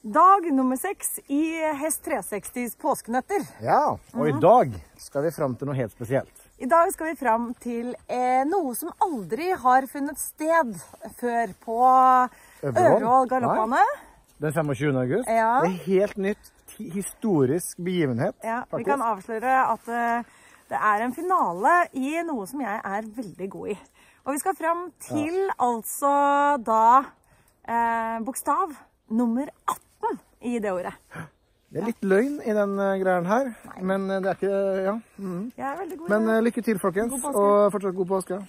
Dag nummer seks i Hest 360s påskenøtter. Ja, og i dag skal vi fram til noe helt spesielt. I dag skal vi fram til eh, noe som aldri har funnet sted før på Øvrevoll? Galoppbane. Den 25. august. Ja. Det er helt nytt, historisk begivenhet. Ja, vi faktisk. kan avsløre at eh, det er en finale i noe som jeg er veldig god i. Og vi skal fram til altså da eh, bokstav nummer 18 i det ordet. Det er litt løgn i den greia greien her, men eh, det er ikke Ja. Mm. Jeg er veldig god Men eh, lykke til, folkens, og fortsatt god påske.